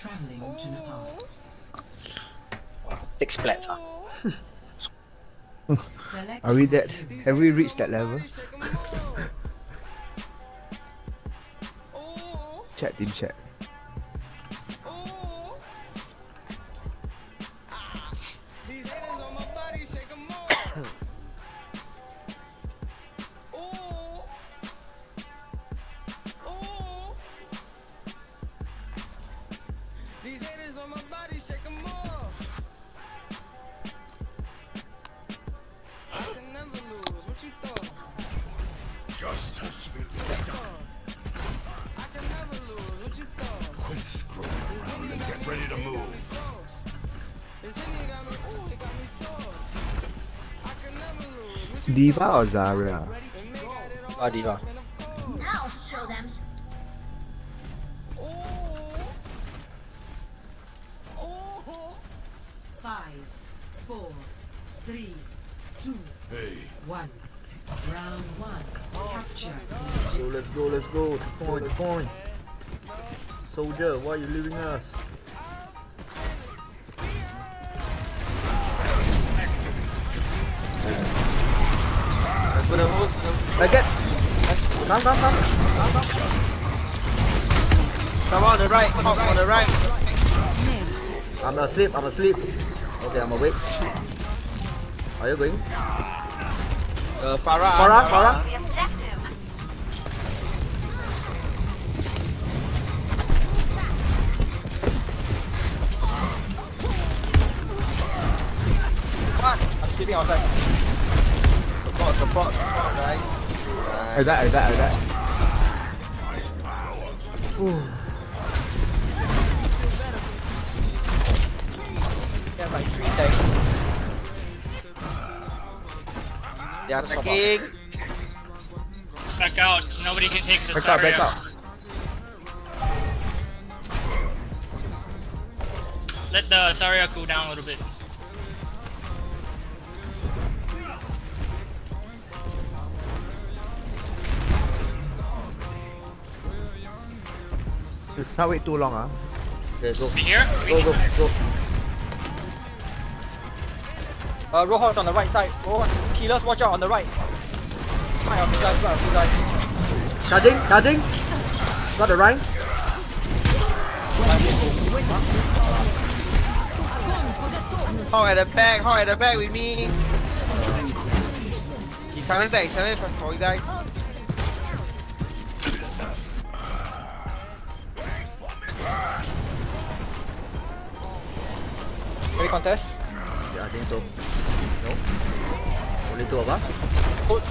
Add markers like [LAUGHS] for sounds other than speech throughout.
Traveling to Nepal. Six splatter. Are we that? Have we reached that level? chat in chat. D.Va or Zarya? Ah, D.Va. Now show them. five, four, three, two, Hey, one. Round one. Capture. So let's go, let's go. Two point, two point. Soldier, why are you leaving us? I get. Come, come, come. Come, come. Come on the right, Hawk on the right. I'm asleep, I'm asleep. Okay, I'm awake. Are you going? Uh, Farah. Farah, Farah. I that, I that, I that. They have like three tanks. They're attacking. Back out. Nobody can take the Back out, back Zarya. out. Let the Zarya cool down a little bit. Can't wait too long, ah. Okay, go. We here? We Go, go, go. Uh, Roadhog's on the right side. Roadhog. Killers, watch out on the right. Right on you guys, right on you guys. Charging, charging. Got the Rein. Hawk at the back, Hawk at the back with me. He's coming back, he's coming back for you guys. Ready contest? Yeah, I think so. No. Only two of us. Hold.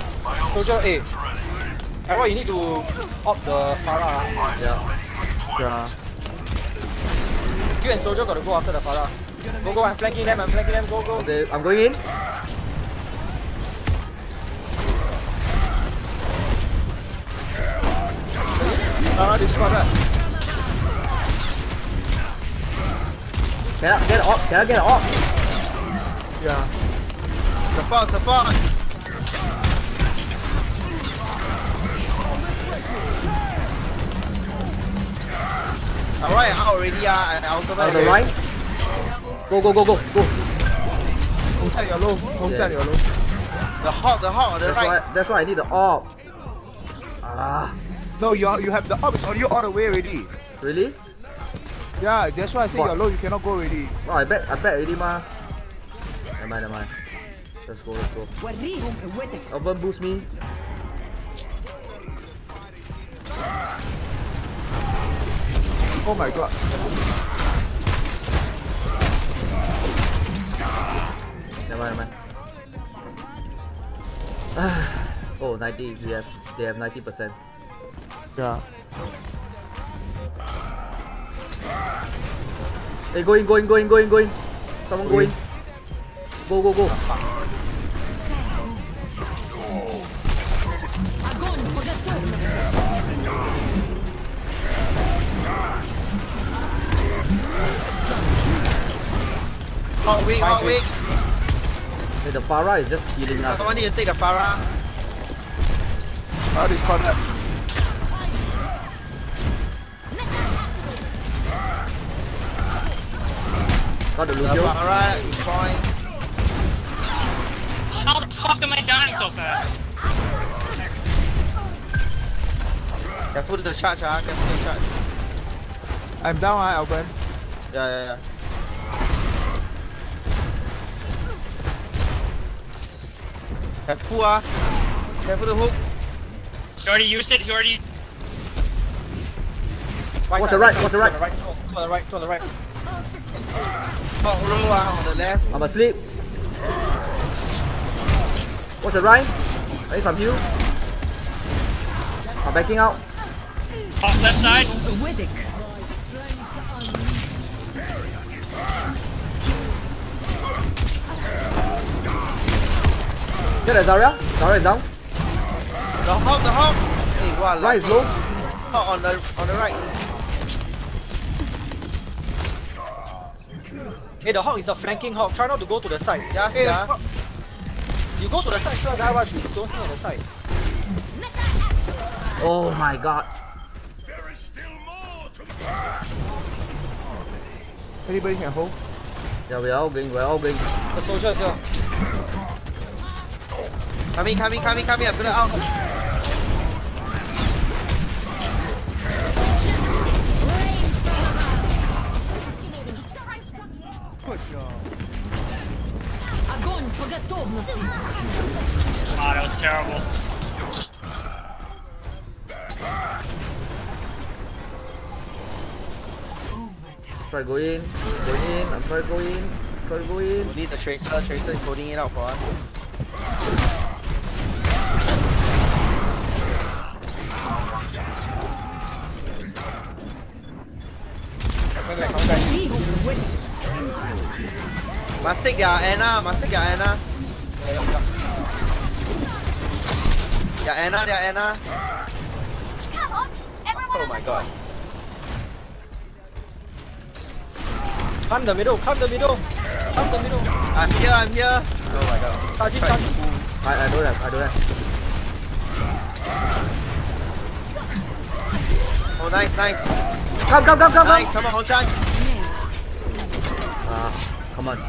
Soldier, eh. Arrow, you need to opt the Farah. Yeah. Yeah. You and Soldier got to go after the Farah. Go, go, I'm flanking them, I'm flanking them, go, go. Okay, I'm going in. Farah discarded. Can I get off? Can I get off? Yeah. Support, support! Alright, out already, uh, out of the right. Go, go, go, go, go! Hold tight your low, hold yeah. your low. The hog, the hog, the that's right. Why, that's why I need the orb. Ah. No, you, are, you have the orb, it's on you all the way already. Really? Yeah, that's why I say What? you're low, you cannot go already. Oh, I bet, I bet already, ma. Never mind, never mind. Let's go, let's go. Urban boost me. Oh my god. Never mind, never mind. [SIGHS] oh, 90, we have, they have 90%. Yeah. Hey, go in, go in, go in, go in, go in. Someone go in. Go, go, go. Hawk weak, hawk weak. Hey, the Pharah is just killing us. Someone need to take the Pharah. Pharah How is corner? Got the The Lucio. Pharah in point. How the fuck am I dying so fast? Careful the charge, ah. Careful the charge. I'm down, ah, Alban. Yeah, yeah, yeah. Careful, ah. Careful the hook. You already used it. You already. Right What's side, the right? side, What's the to right? the right? To the right, to the right. Hawk low, on the left. I'm asleep. What's the right? I need some heal. I'm backing out. Off left side. Withick. Get that Zarya. Zarya is down. The hawk, the hawk. Hey, wow, Right is low. Hawk on the on the right. Hey, the hawk is a flanking hawk. Try not to go to the side. Yeah, hey, yeah. You go to the side, sure, guy rush. You don't stay on the side. Oh my god. There is still more to Anybody can hold? Yeah, we're all going. We're all going. The soldier is here. Coming, coming, coming, coming. I'm gonna out. Oh, that was terrible. Try go in, go in, I'm trying to go in, try to go in. We need the tracer, tracer is holding it out for us. Come back, come back. Must take their Ana. Must take their Ana. Yeah, yeah, yeah. Their Ana, their Ana. Come on, everyone. Oh my god. Come the middle, come the middle. Come the middle. I'm here, I'm here. Oh my god. Charge it, Try charge to it. pull. I, I don't have. I don't have. Oh, nice, nice. Come, come, come, come, Nice, come. come on, Hong-Chan. Ah, come on.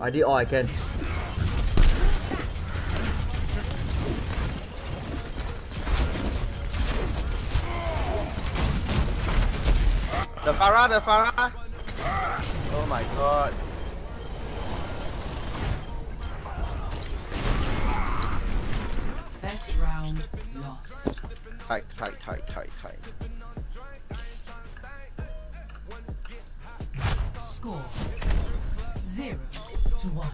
I did all oh, I can. The Pharah, the Pharah. Oh my god. First round lost. Tight, tight, tight, tight, tight. Score zero to one.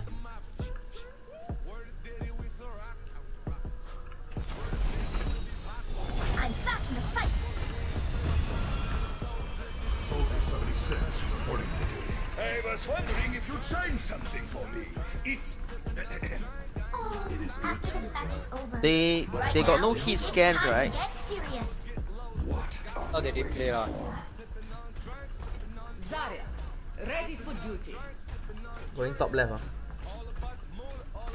I'm back in the fight. Soldier 76, reporting for duty. I was wondering if you'd sign something for me. It's... Oh, after this match is over. They Right they got now, no heat scans, right? Get serious. No, they didn't play lah. Zarya, ready for duty. Going top left. Ah.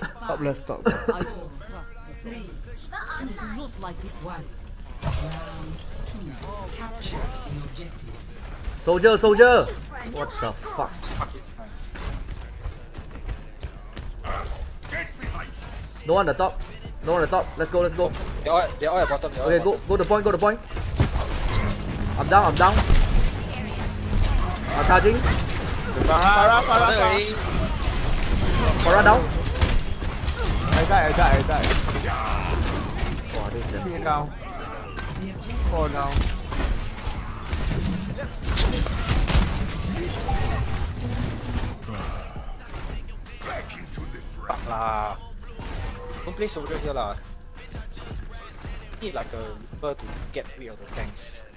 [LAUGHS] Top left, top left. I will trust the three. Not like this one. Round two. Capture the objective. Soldier, soldier. What the fuck? No one on the top. No one on the top. Let's go. Let's go. They all, they all at bottom. They all Okay, at go. bottom. Go to point. Go to point. I'm down. I'm down. I'm charging. Pharah, Pharah, already. Pharah down. I die, I die, I die. Wow, this is Three now. Four now. Back into the fray. lah. Don't play soldier here lah. Need like a reaper to get rid of the tanks.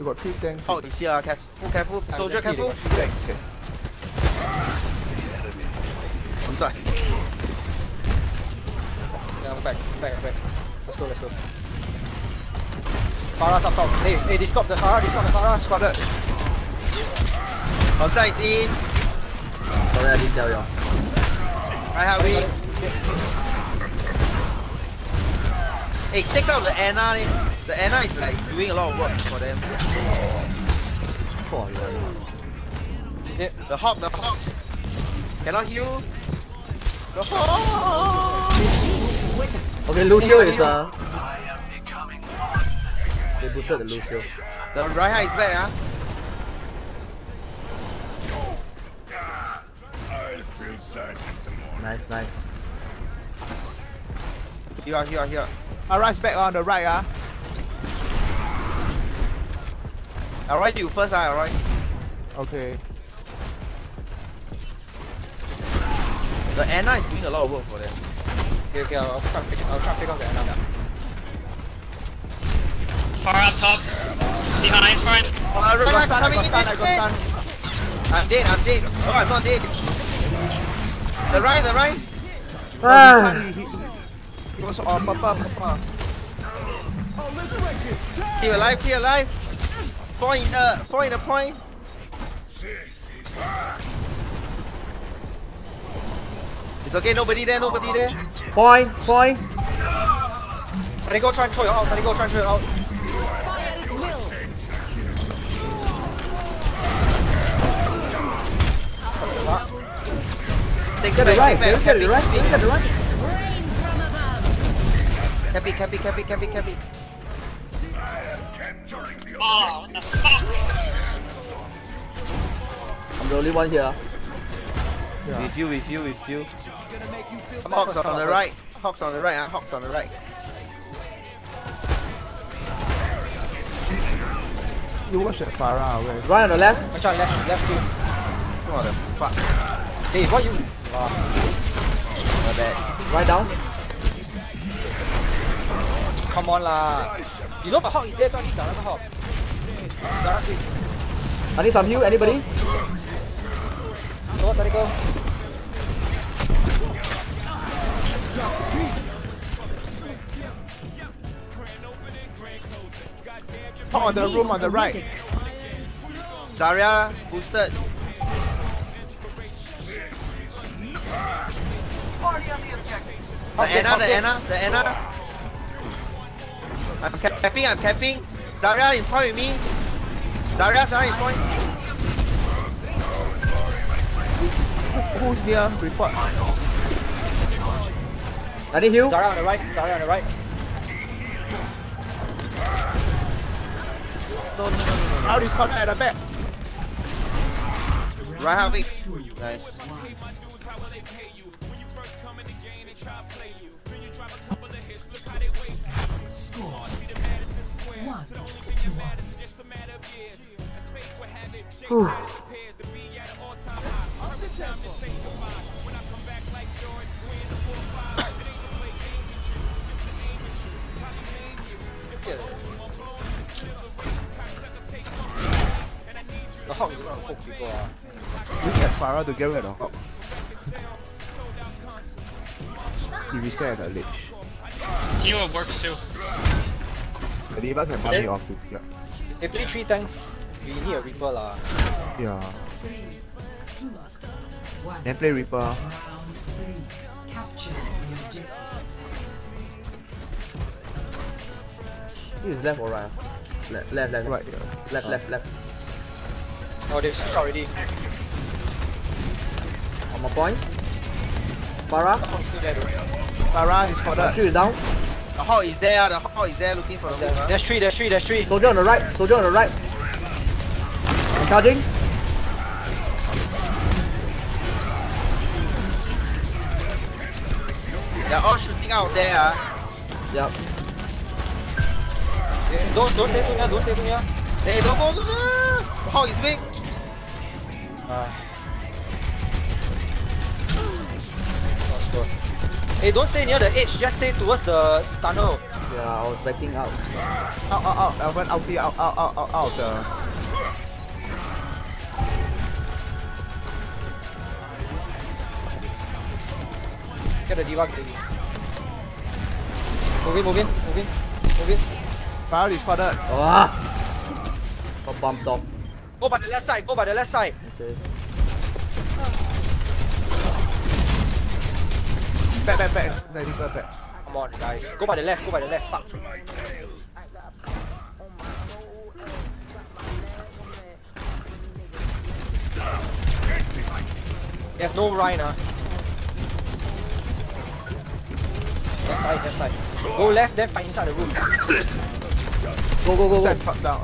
You got three tanks. Hawk is here. Careful, careful. Soldier, Exactly, they careful. got three tanks. I'm sorry. Yeah, back, back, back. Let's go, let's go. Pharah's up top. Hey, hey, discord the Pharah, discord the Pharah. Squad Hamza is in. Sorry, I didn't tell you. Right, Harvey. Hey, take out the Ana. The Ana is like doing a lot of work for them. Oh, yeah. The hawk, the hawk. Cannot heal. The hawk. Okay, Lucio is uh. They boosted the Lucio. The Reinhardt is back. I'll feel sad in the morning. Nice, nice. Here, here, here. Alright, back on the right, ah. Alright, you first, ah, alright. Okay. The Ana is doing a lot of work for them. Okay, okay, I'll, I'll try and pick, I'll try pick up the Ana. Far up top. Behind, front. Oh, I I got got stun, I coming got in stun, I this got way. stun. I'm dead, I'm dead. Oh, I'm not dead. The right, the right. Ah. He, he, he was on purple, purple. Keep alive, keep alive. Four in the, four in the point. This is bad. It's okay, nobody there, nobody there. Point, point. Let it go try and throw it out, let it go try and throw it out. Take Get it it right, take get back. it right, get it right. Cap it, cap it, cap it, cap it, cap it. Capturing the Oh, what The only one here. Yeah. With you, with you, with you. Come on, Hawks on the right. Hawks on the right, uh, Hawks on the right. You watch that Pharah away. Right on the left. Watch out, left, left two. What the fuck? Hey, what you? Oh. My bad. Right down. Come on lah. You know the Hawk is there, don't you? Hawk. I need some heal, anybody? Go, let it go. Oh, on the room on the right. Zarya boosted. The Ana, the Ana, the Ana. I'm capping, I'm capping. Zarya in point with me. Zarya, Zarya in point. Who's near? Report. I need heal. Zarya on the right, Zarya on the right. No, no, no, no, no. Out is corner at the back. Right half week. Nice. Score. The hawk is gonna poke people. We get Pharah to get rid of Hawk. He reset at the ledge. Heal works too. The D.Va can bump me off too. Yeah. They play three tanks. We need a Reaper lah. Yeah. Then play Reaper. Round three. Capture the. This is left or right? Left, left, left. Right, yeah. Left, left, left. Oh, they shot already. On my point. Pharah. The hawk is still there though. Pharah is My cornered. shield is down. The Hawk is there, the Hawk is there looking for the There- move. There's three, there's three, there's three. Soldier on the right. Soldier on the right. I'm charging. They're all shooting out there. ah. Yep. Don't, don't stay too near, don't stay too near. Hey, don't go to the Hawk is big. Let's. Hey, don't stay near the edge, just stay towards the tunnel. Yeah, I was backing out. Out, out, out. I went out, the- out, out, out, out, out. The... Get the D.Va baby. Move in, move in, move in, move in. Pharah is cornered. Ah! Got bumped off. Go by the left side, go by the left side. Okay. Back, back, back. The Reaper back. Come on, guys. Go by the left, go by the left. Fuck. They have no ah. That side, that side. Go left, then fight inside the room. Go go go go. Stand down.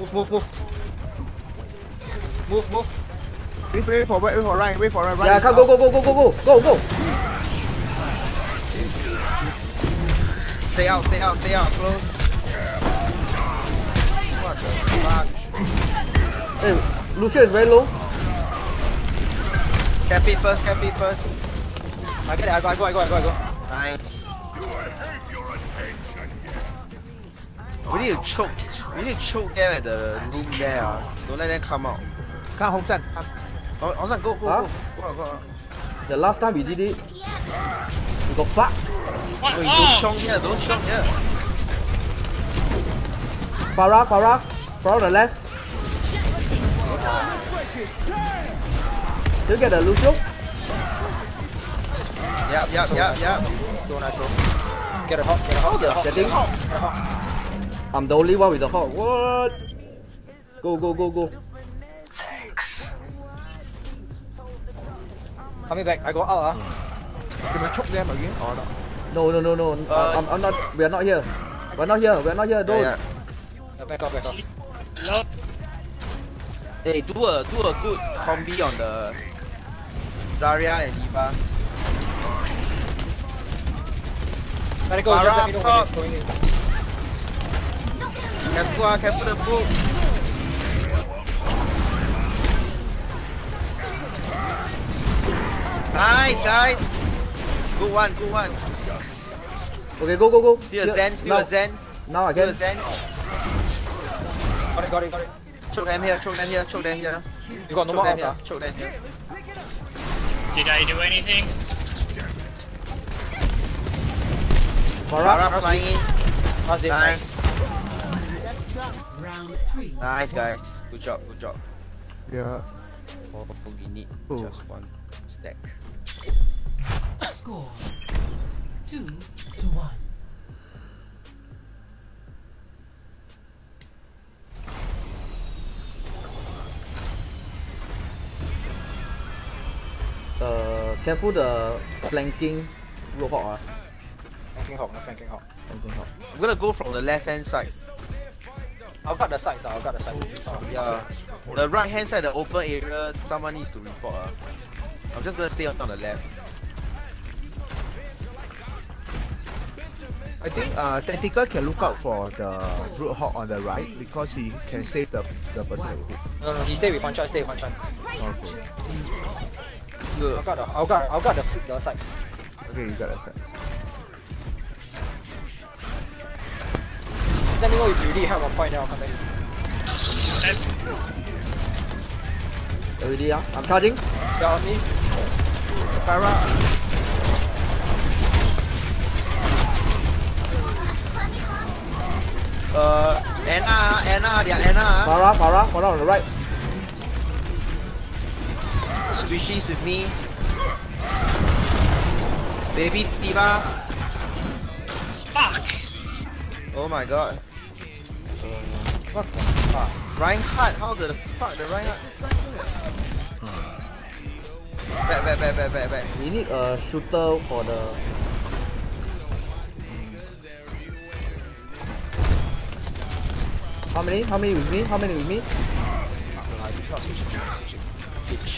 Move, move, move. Move, move. Wait, wait for wait for Ryan. Wait for Ryan. Yeah, come go go go go go go go go. Stay out, stay out, stay out, close. What the fuck? Hey, Lucio is very low. Cap it first, cap it first. I get it, I go, I go, I go, I go, I go. Nice. We need to choke. We need to choke them at the room there. ah. Don't let them come out. Come home, son. Oh, Ozan, go, go, Huh? go. Go, go. The last time we did it, we got fucked. What? You don't chong here, don't chong here. Farah, Farah, Farah on the left. Do you get the Lucio? Yep, yep, yep, yep. Go nice, so. Get a hot, get a hot, get a hot. Getting. I'm the only one with the hawk. What? Go go go go. Coming back, I go out, ah. Can I choke them again or not? No no no no. Uh, I'm, I'm not. We are not here. We're not here. We're not here. Don't. Yeah, Yeah, Back off, back off. Yeah. Hey, do a do a good combi on the Zarya and Eva. Let it go, let going in. Careful, careful the book. Nice, guys. Good one, good one. Okay, go go go. Still a Zen, still now, a Zen, Now I still a. Zen. Got it, got it, got it. Choke them here, choke them here, choke them here. You got no Choke more them here, choke them here. Did I do anything? Pharah. Pharah flying. Last nice. Nice. Round three. Nice, guys. Good job, good job. Yeah. Oh, we need Ooh. just one stack. Score. Two to one. Uh, careful the flanking roadhog. Ah, Flanking hawk, no flanking hawk. flanking hawk. I'm gonna go from the left hand side. I've got the sides, ah. I've got the sides. Oh, Yeah. The right hand side, the open area, someone needs to report. ah. I'm just gonna stay on the left. I think uh, Tactical can look out for the Roadhog on the right because he can save the, the person who. No, no, he stay with one shot, stay with one shot. Okay. Good. I've got the, I've got, I've got the, the sides. Okay, you got that set. Let me know if you need help on point, then I'll come back. Already, ah. I'm charging. Yeah, on me. Pharah, Uh, Ana, Ana, they are Ana. Pharah, Pharah, Pharah on the right. Swishies with me. Baby D.Va. Fuck! Oh my god. What the fuck? Reinhardt, how the fuck the Reinhardt? Back, back, back, back, back, back. We need a shooter for the. How many? How many with me? How many with me?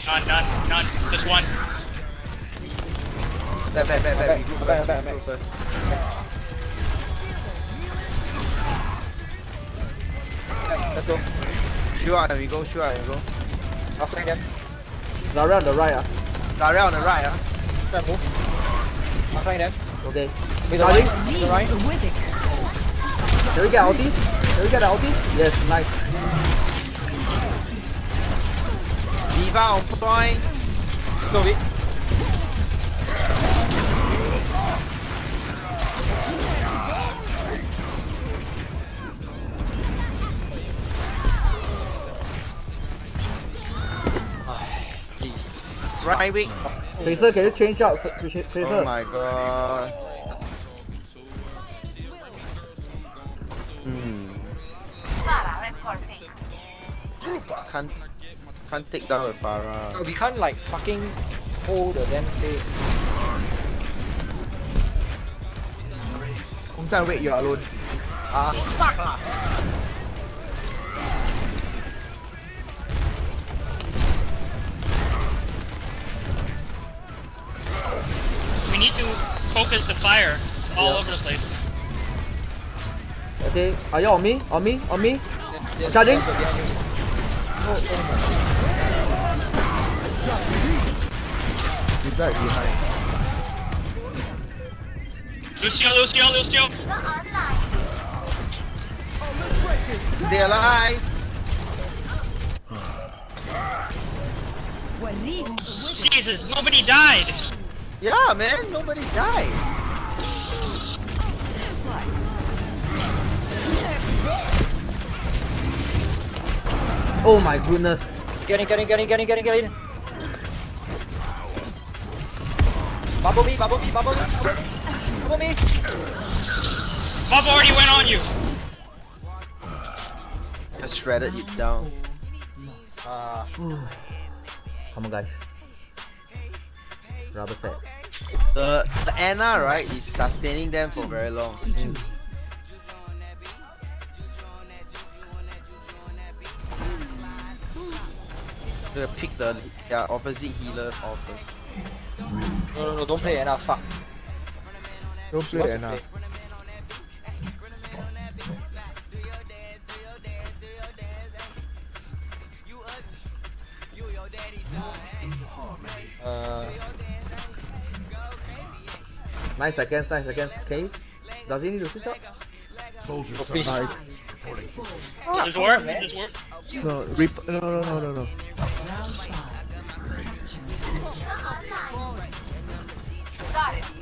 None, none, none. Just one. Back, back, back, back. Back, We group back, back, back. first. Let's go. Shoot out and we go, shoot out and we go. I'll flank them. Zarya on the right. Ah. Daria on the right, ah. Try and move. I'll flank them. Okay. With the right, with the right. Can we get ulti? Can we get the ulti? Yes, nice. D.Va on point. Go bit. Please. Right wing. Tracer, can you change out? Tracer. Oh my god. Can't can't take down the Pharah. We can't like fucking hold the damn thing. 红赞 wait you're alone Ah, fuck lah. We need to focus the fire It's all Yeah. over the place. Okay, are you on me? On me? On me? Yes, Charging? yes, behind you. died behind Lucio, Lucio, Lucio. Stay alive. [SIGHS] Jesus, nobody died. Yeah, man, nobody died. Oh my goodness. Get in, get in, get in, get in, get in, get in. Bubble me, bubble me, bubble me, bubble me. Bubble already went on you. Just shredded it down. Ah, Come on guys. Rubber set. The the Ana right is sustaining them for very long. Gonna pick the their opposite healer off first. no, no, no, don't play enough. Fuck. don't play Ana play. Uh, 9 seconds, 9 seconds. Case. Does he need to switch up? Soldiers oh, please. Nice. Does this work? Does this work? no rip no no no no no Round five.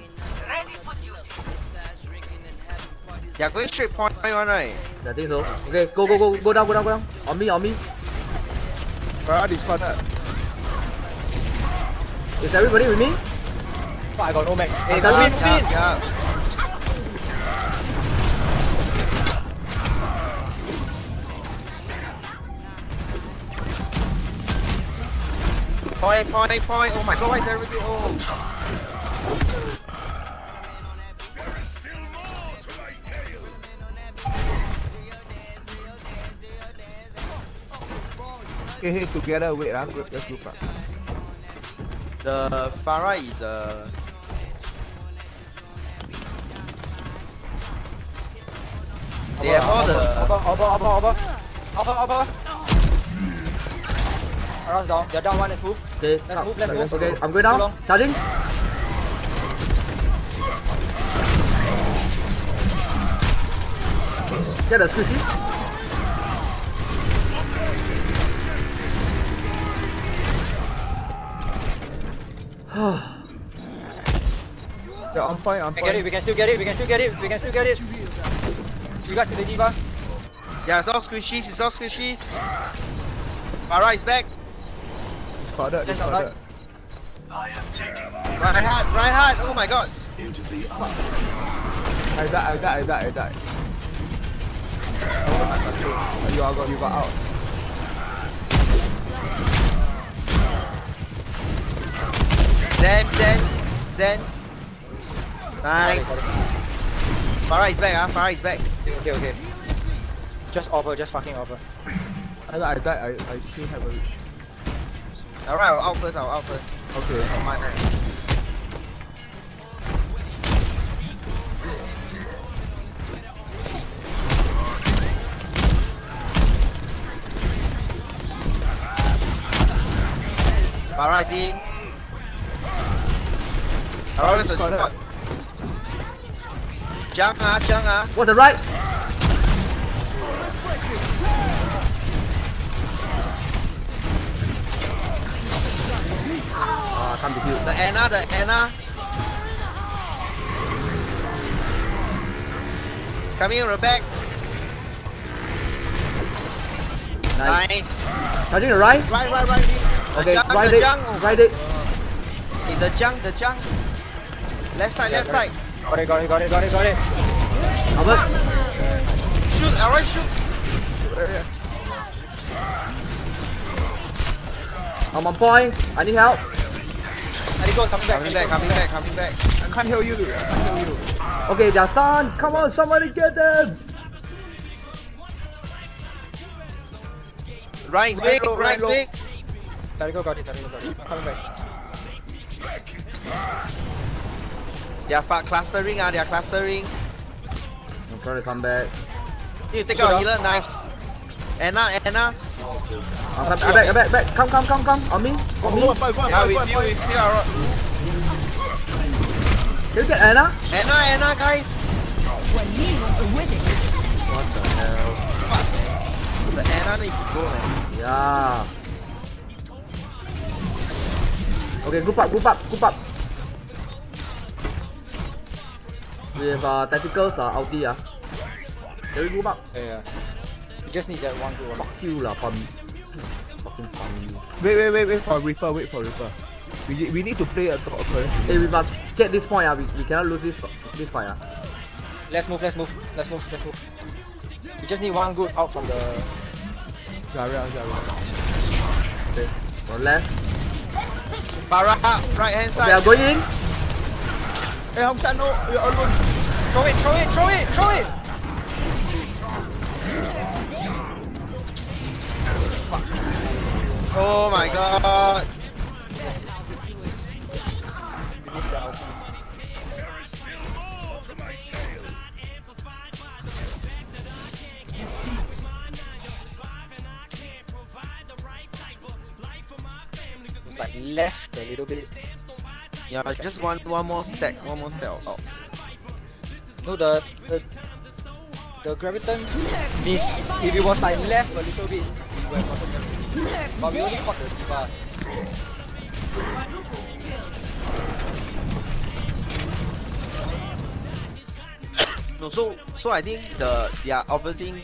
They are going straight point one right. I think so. Okay, go, go, go, go down, go down, go down. On me, on me. Pharah discorded Is everybody with me? Fuck, I got no max. Hey, Does move Point, point, point. Oh my god, why is everybody? Oh. There is still more to my tale. okay hey together wait ah group let's group up The Pharah is uh They have all the Over, over, over, over. Over, over. Around's down. They're down one, let's move. Okay, Let's move, let's move. okay, I'm going Too down. long. Charging. Get the squishy. yeah [SIGHS] on point on We get it, point we can still get it, we can still get it, we can still get it. You guys to the D.Va. Yeah, it's all squishies, it's all squishies. Pharah is back. Discarded Just discorded Reinhardt, Reinhardt, oh my god. Into the I died I died I died I died Oh, you are got you got out Zen, Zen, Zen. Nice. Pharah is back, ah. Pharah is back. Okay, okay. Just over, just fucking over. I died I died I, I still have a reach Alright, I'll first, I'll out first. okay Oh my god. Pharah is in. Pharah is a discorded. spot. Jump ah, jump ah. What's the right? Ah, can't. The Ana, the Ana. It's coming in the back. Nice. Nice. Charging the right. Right, right, right. The Okay, junk, right the it. junk. Right it. In the junk, the junk. Left side, left side. Got it, got it, got it, got it, got it. Albert. Shoot, alright, shoot. I'm on point. I need help. Adigo coming back. Coming back, coming back, coming back. I can't heal you. I can't heal you. Okay, they're stunned. Come on, somebody get them. Ryan's big, low. big. Adigo got it. Adigo got it. I'm coming back. They are fa- clustering, ah, they are clustering. I'm trying to come back. You take out healer, nice. Ana, Ana. I'm come, I back, I back, back. Come, come, come, come. On me. On me. go, go, go, Yeah, go, with you, with you, Aaron. Can you get Ana? Ana, Ana, guys. What the hell? The Ana needs to go, man. Yeah. Okay, group up, group up, group up. We have uh, tacticals, uh, ulti, uh. Can we group up? Yeah, yeah. You just need that one good one. Fuck you lah, pun. Fucking pun you. Wait, wait, wait, wait for Reaper. Wait for Reaper. We, we need to play a top according to Hey, we must get this point, uh. we, we cannot lose this, this fight. Uh. Let's move. Let's move. Let's move. Let's move. We just need one good out from the. Zarya, Zarya. Okay, on left. Pharah, right hand Okay, I'm side. going in. Hey, Hong San, no, you're alone. Throw it! Throw it! Throw it! Throw it! Oh my god. Missed the ulti. There is still more to my tale. It's like left a little bit. Yeah, just one one more stack, one more stack ults. Oh. No, the the the graviton miss. If it was like left a little bit, No, so so I think the they are operating